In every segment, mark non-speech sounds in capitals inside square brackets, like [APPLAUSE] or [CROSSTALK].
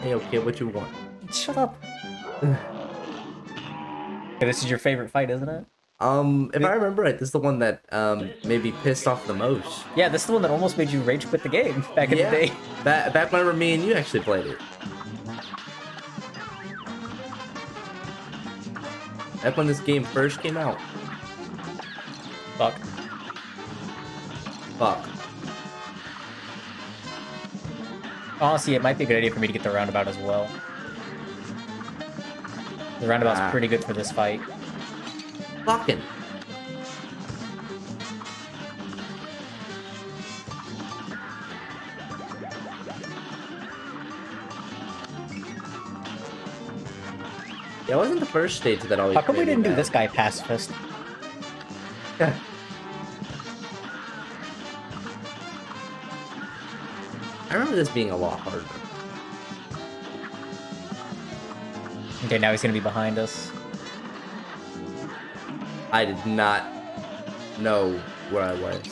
Hey, okay, what you want? Shut up. okay, [SIGHS] this is your favorite fight, isn't it? Um, if I remember right, this is the one that um made me pissed off the most. Yeah, this is the one that almost made you rage quit the game [LAUGHS] back in yeah, the day. Back back whenever me and you actually played it. Back when this game first came out. Fuck. Fuck. Honestly, it might be a good idea for me to get the roundabout as well. The roundabout's Ah. pretty good for this fight. Fucking. It wasn't the first stage that always. How come we didn't do this guy pacifist? Remember this being a lot harder. Okay, now he's gonna be behind us. I did not know where I was.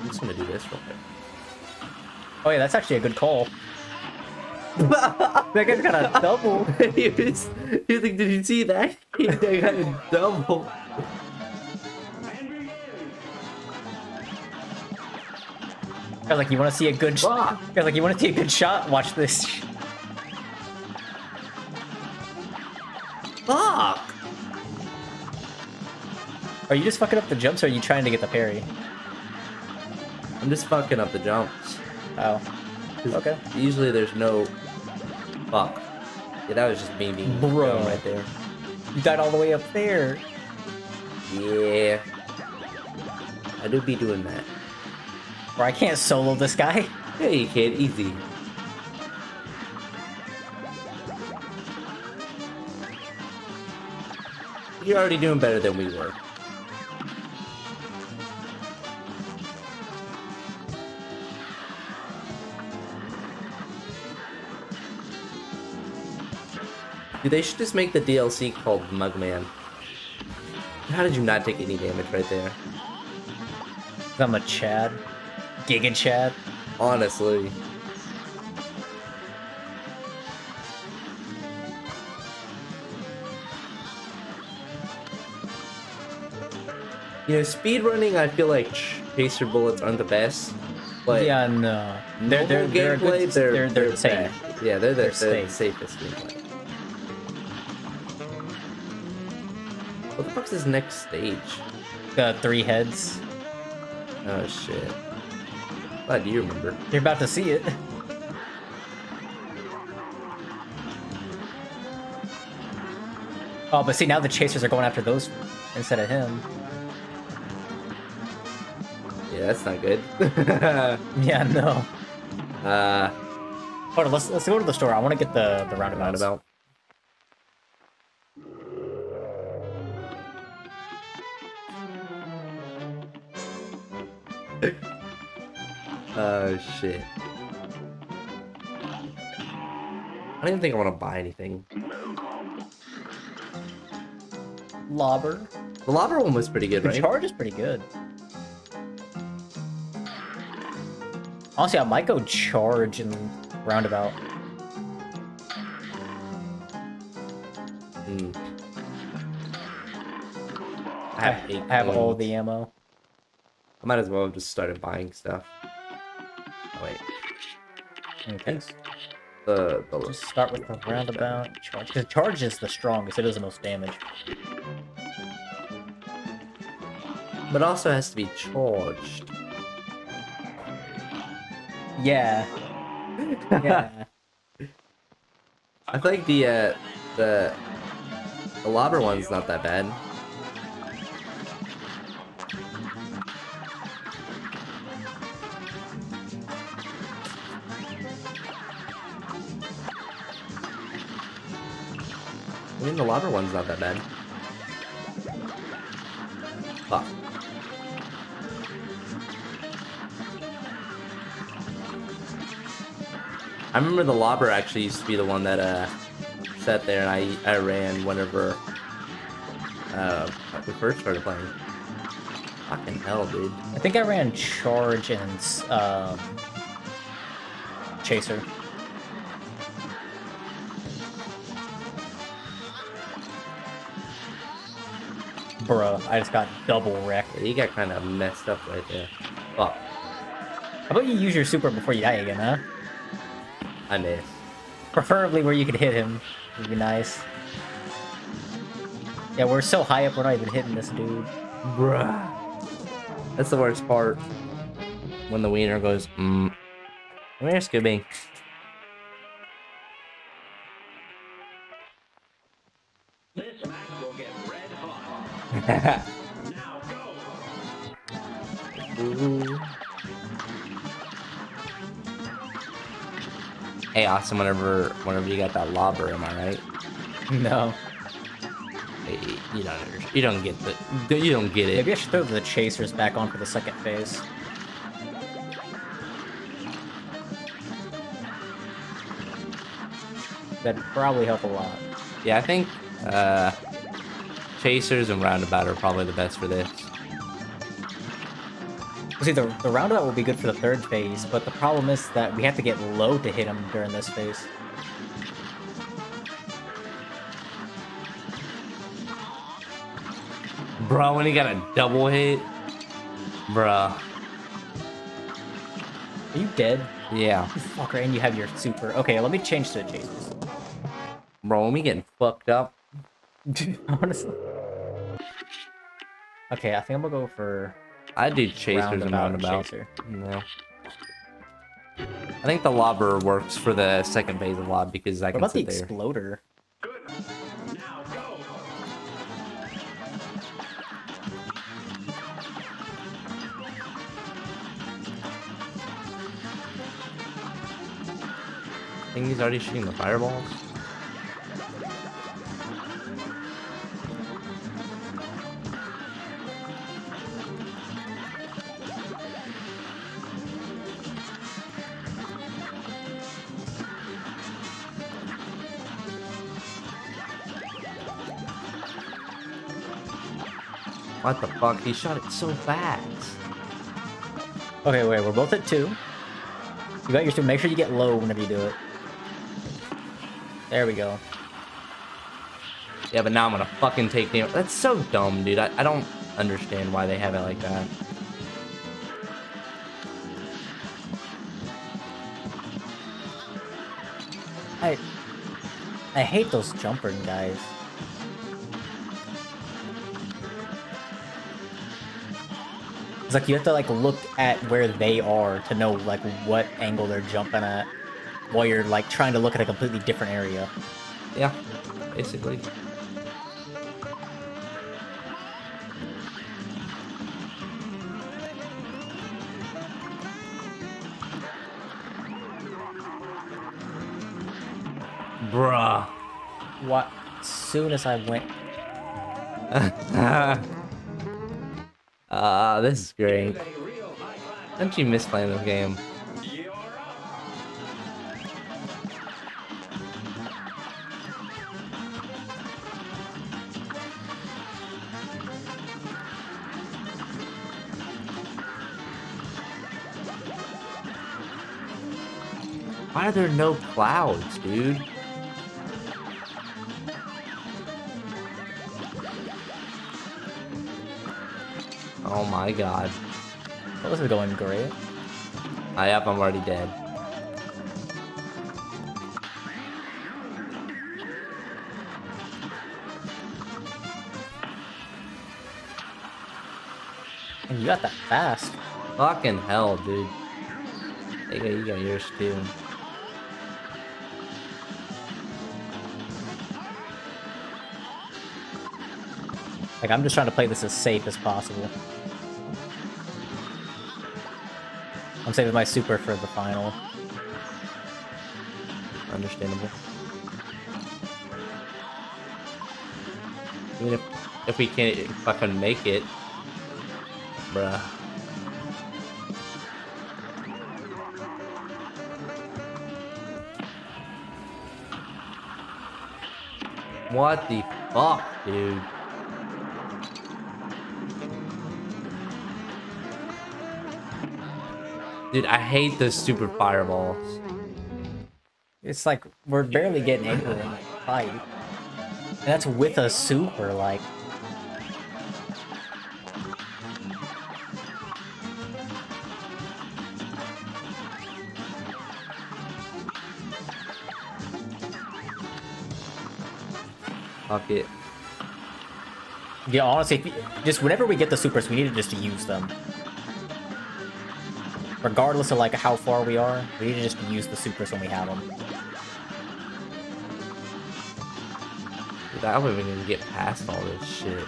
I'm just gonna do this real quick. Oh yeah, that's actually a good call. [LAUGHS] that guy's got a double. [LAUGHS] you, just, you think, did you see that? [LAUGHS] He got a double. Guys, like, you want to see a good? Sh- Fuck. Guys, like, you want to see a good shot? Watch this. Fuck! Are you just fucking up the jumps, or are you trying to get the parry? I'm just fucking up the jumps. Oh. Okay. Usually there's no. Fuck. Yeah, that was just me being Bro. right there. you died all the way up there. Yeah. I do be doing that. Or I can't solo this guy. Hey, kid, easy. You're already doing better than we were. Dude, they should just make the DLC called Mugman. How did you not take any damage right there? I'm a Chad. Giga Chad. Honestly. You know, speedrunning, I feel like chaser bullets aren't the best. But yeah, no. They're, they're, they're, gameplay, good, they're, they're, they're, safe. bad. Yeah, they're the, They're they're the safe. safest gameplay. What the fuck's this next stage? The three heads. Oh shit. Glad you remember. You're about to see it. Oh, but see, now the chasers are going after those instead of him. Yeah, that's not good. [LAUGHS] Yeah, no. uh, Hold on, let's, let's go to the store. I want to get the, the roundabouts. roundabout. Oh shit. I don't even think I want to buy anything. Lobber. The lobber one was pretty good, The right? charge is pretty good. Honestly, I might go charge and roundabout. Hmm. I have, I have all the ammo. I might as well have just started buying stuff. Wait, Okay. the the Just start with the roundabout charge. Because charge is the strongest. It does the most damage. but it also has to be charged. Yeah. [LAUGHS] Yeah. I think the uh, the the lobber one's not that bad. I mean, the lobber one's not that bad. Fuck. I remember the lobber actually used to be the one that uh sat there and I I ran whenever uh we first started playing. Fucking hell, dude. I think I ran charge and um, chaser. Bruh, I just got double wrecked. Yeah, you got kind of messed up right there. Fuck. How about you use your super before you die again, huh? I missed. Preferably where you could hit him would be nice. Yeah, we're so high up, we're not even hitting this dude. Bruh. That's the worst part. When the wiener goes, mm. Come here, Scooby. Hey, Austin, whenever whenever you got that lobber, am I right? No. Hey, You don't. You don't get the. You don't get it. Maybe I should throw the chasers back on for the second phase. That'd probably help a lot. Yeah, I think uh, chasers and roundabout are probably the best for this. See, the, the roundabout will be good for the third phase, but the problem is that we have to get low to hit him during this phase. Bro, when he got a double hit, bruh. Are you dead? Yeah, You fucker, and you have your super. Okay, let me change to the chasers. bro, when we getting fucked up. [LAUGHS] Honestly. Okay, I think I'm gonna go for I do chasers and roundabout chaser. No. I think the lobber works for the second phase a lot because I What can about the sit there. exploder? Good. Now go. I think he's already shooting the fireballs. What the fuck? He shot it so fast. Okay, wait, we're both at two. You got your two. Make sure you get low whenever you do it. There we go. Yeah, but now I'm gonna fucking take damage. That's so dumb, dude. I, I don't understand why they have it like that. I I hate those jumping guys. It's like you have to like look at where they are to know like what angle they're jumping at while you're like trying to look at a completely different area. Yeah, basically. Bruh. What? As soon as I went, [LAUGHS] Ah, this is great. A real high class. Don't you miss playing this game? Why are there no clouds, dude? Oh my god. that was going great. Uh, I up, I'm already dead. And you got that fast. Fucking hell, dude. Hey, you got yours too. Like I'm just trying to play this as safe as possible. I'm saving my super for the final. Understandable. Even if if we can't fucking make it, bruh. What the fuck, dude? Dude, I hate those super fireballs. It's like we're barely getting anywhere in the fight. And that's with a super, like. Fuck it. Yeah, honestly, you- just whenever we get the supers, we need to just use them. Regardless of like how far we are, we need to just use the supers when we have them. Dude, I wouldn't even get past all this shit.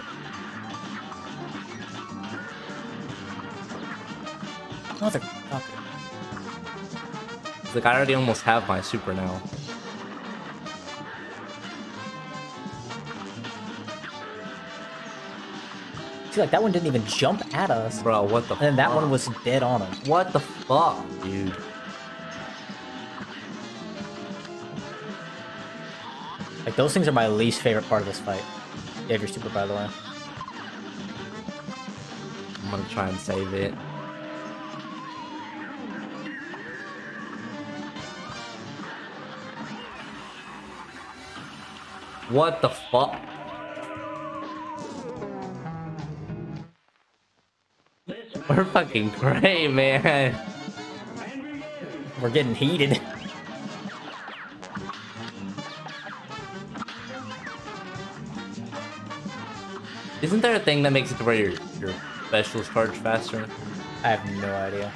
Motherfucker. Like I already almost have my super now. See, like that one didn't even jump at us, Bro, what the and then that fuck? one was dead on him. What the fuck, dude? Like those things are my least favorite part of this fight. You have your super, by the way. I'm gonna try and save it. What the fuck? We're fucking great, man. We're getting heated. Isn't there a thing that makes it to where your your specials charge faster? I have no idea.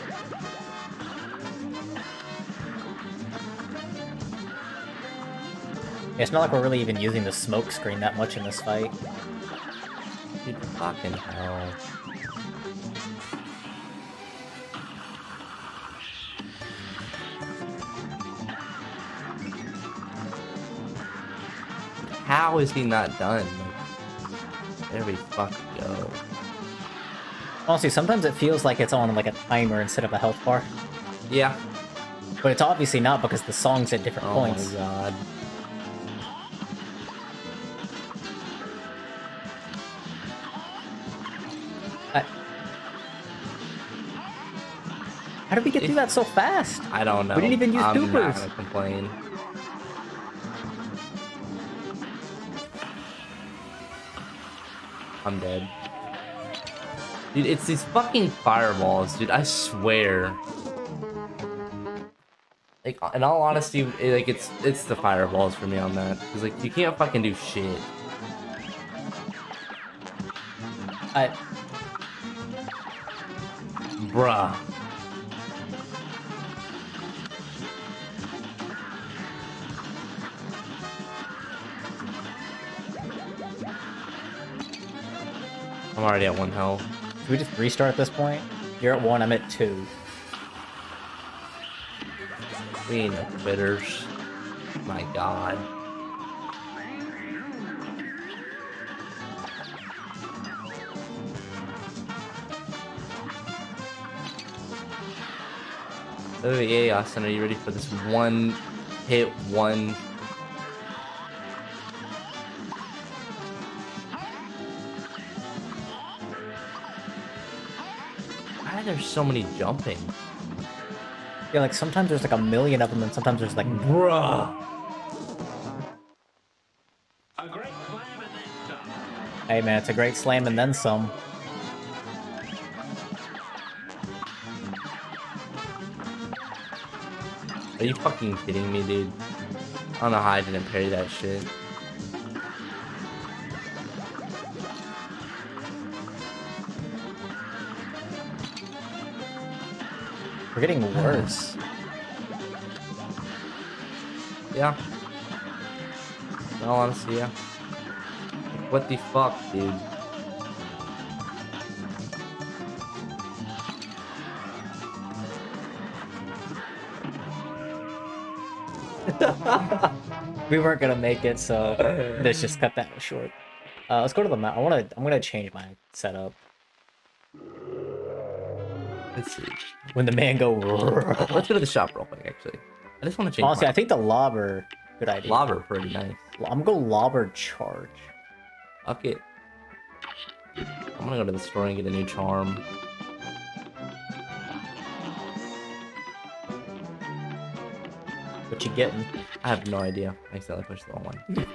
Yeah, It's not like we're really even using the smoke screen that much in this fight. Dude, fucking hell. How is he not done? Like, there we fucking go. Honestly, sometimes it feels like it's on like a timer instead of a health bar. Yeah. But it's obviously not because the song's at different Oh points. Oh my god. I- How did we get through that so fast? I don't know. We didn't even use I'm not gonna complain. I'm dead. Dude, it's these fucking fireballs, dude. I swear. Like, in all honesty, it- like it's it's the fireballs for me on that. Cause like you can't fucking do shit. I Bruh. I'm already at one health. Should we just restart at this point? You're at one, I'm at two. We ain't no quitters. My god. Oh yeah, Austin, are you ready for this one hit, one Why are there so many jumping? Yeah, like sometimes there's like a million of them, and sometimes there's like Bruh. A great slam and then some. Hey man, it's a great slam and then some. Are you fucking kidding me, dude? I don't know how I didn't parry that shit. We're getting worse. Yeah. In all honesty, yeah. What the fuck, dude? [LAUGHS] We weren't gonna make it, so let's just cut that short. Uh, let's go to the map. I wanna. I'm gonna change my setup. Let's see. When the man go. [LAUGHS] Let's go to the shop real quick, actually. I just want to change Honestly, I think the lobber. Good idea. lobber pretty nice. I'm gonna go lobber charge. Fuck it. I'm gonna go to the store and get a new charm. What you getting? I have no idea. I accidentally pushed the wrong one.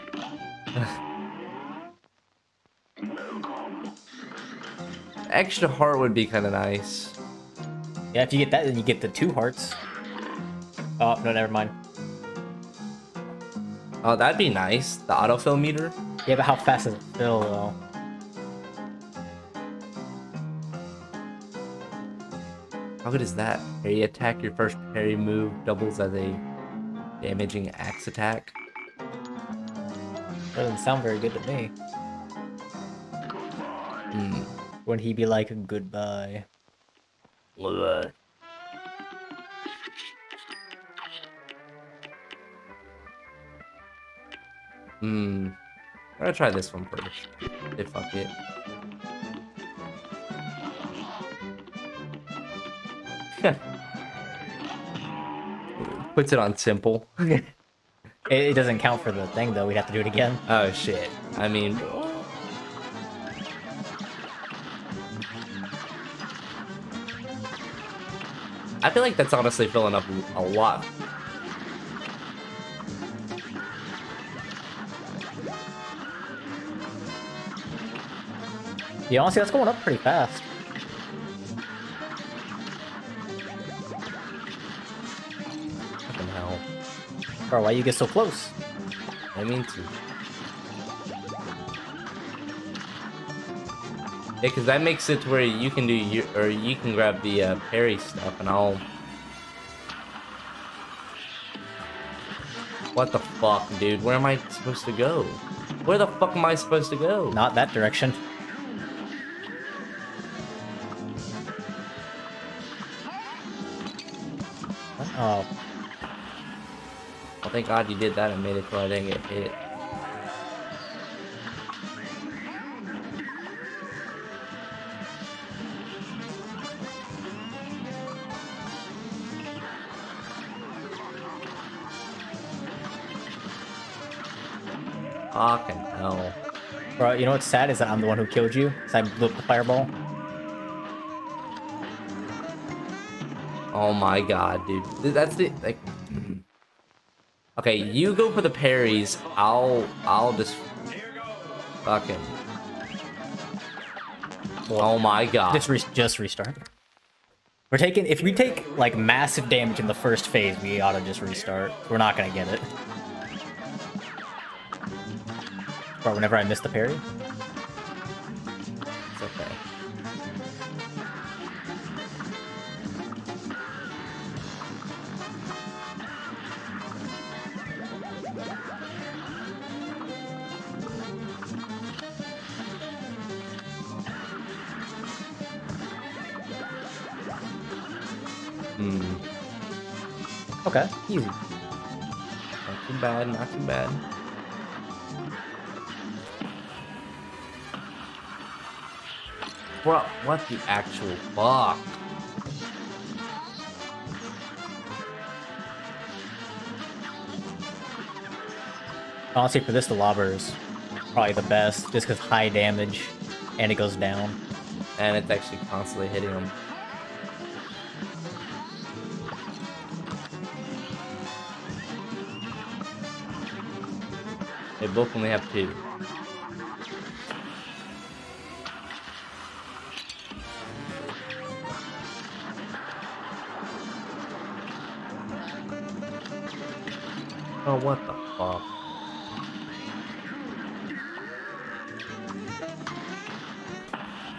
[LAUGHS] Extra heart would be kind of nice. Yeah, if you get that, then you get the two hearts. Oh, no, never mind. Oh, that'd be nice. The autofill meter. Yeah, but how fast does it fill, though? How good is that? Parry attack, your first parry move doubles as a damaging axe attack. Doesn't sound very good to me. Hmm. When he be like, goodbye. Ugh. Hmm. I'm gonna try this one first. If fuck it. [LAUGHS] Puts it on simple. [LAUGHS] It, it doesn't count for the thing, though. We'd have to do it again. Oh shit. I mean, I feel like that's honestly filling up a lot. Yeah, honestly, that's going up pretty fast. Fucking hell. Bro, why you get so close? I mean to. Because that makes it to where you can do your, or you can grab the uh, parry stuff, and I'll. What the fuck, dude? Where am I supposed to go? Where the fuck am I supposed to go? Not that direction. Oh, Well, thank God you did that and made it so I didn't get hit. You know what's sad is that I'm the one who killed you. So I blew up the fireball. Oh my god, dude. That's the like. Mm-hmm. Okay, you go for the parries. I'll I'll just fucking. Oh my god. Just re just restart. We're taking if we take like massive damage in the first phase, we ought to just restart. We're not gonna get it. Bro, whenever I miss the parry. It's okay. Hmm. Okay, easy. Not too bad, not too bad. Bro, what the actual fuck? Honestly, for this, the lobber is probably the best, just because high damage and it goes down. And it's actually constantly hitting him. They both only have two.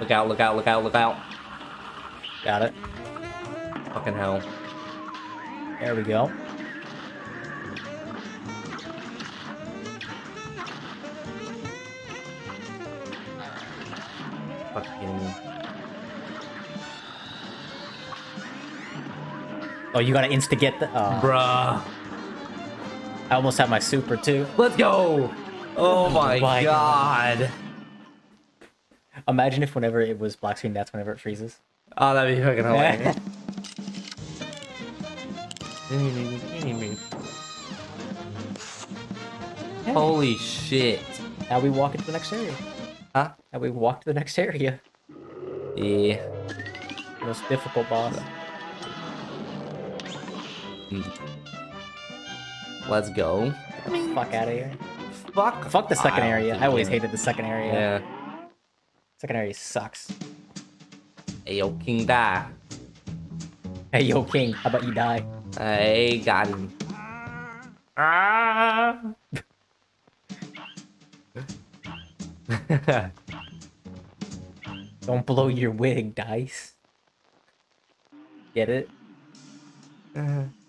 Look out, look out, look out, look out. Got it. Fucking hell. There we go. Fucking. Oh, you gotta insta get the. Oh, Bruh. I almost have my super too. Let's go! Oh my, [LAUGHS] my god. Imagine if whenever it was black screen, that's whenever it freezes. Oh, that'd be fucking hilarious. [LAUGHS] Holy shit. Now we walk into the next area. Huh? Now we walk to the next area. Yeah. Most difficult boss. Mm. Let's go. Fuck out of here. fuck. Fuck the second area. I always hated the second area. Yeah. Second area sucks. Hey, yo, King die. Hey, yo, King, how about you die? Hey, got him. Ah. [LAUGHS] Don't blow your wig, Dice. Get it? Uh, [LAUGHS]